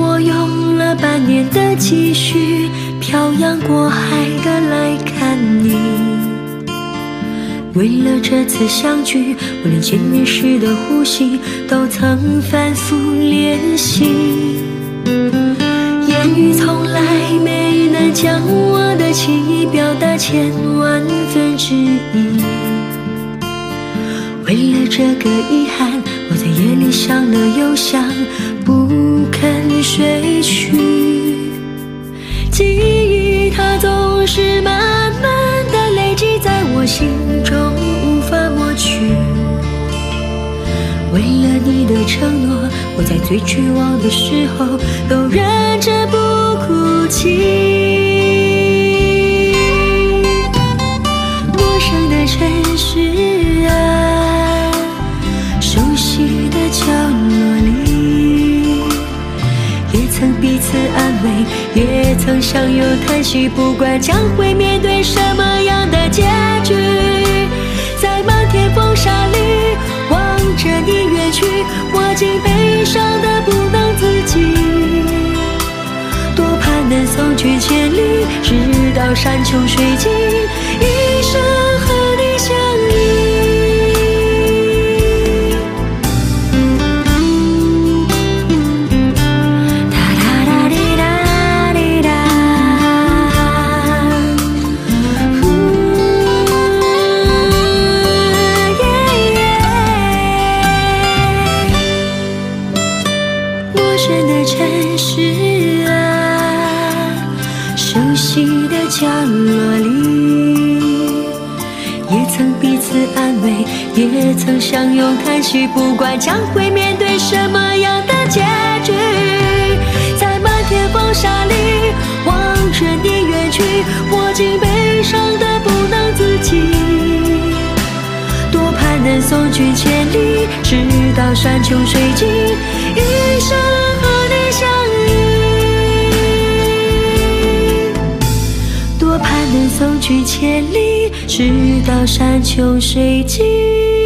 我用了半年的积蓄，漂洋过海的来看你。为了这次相聚，我连见面时的呼吸都曾反复练习。言语从来没能将我的情意表达千万分之一。为了这个遗憾，我在夜里想了又想，不睡去。记忆它总是慢慢的累积在我心中，无法抹去。为了你的承诺，我在最绝望的时候都忍着不哭泣。曾彼此安慰，也曾相拥叹息，不管将会面对什么样的结局，在漫天风沙里望着你远去，我竟悲伤的不能自己。多盼能送君千里，直到山穷水尽，城市啊，熟悉的角落里，也曾彼此安慰，也曾相拥叹息，不管将会面对什么样的结局，在漫天风沙里望着你远去，我竟悲伤的不能自己。多盼能送君千里，直到山穷水尽，能送君千里，直到山穷水尽。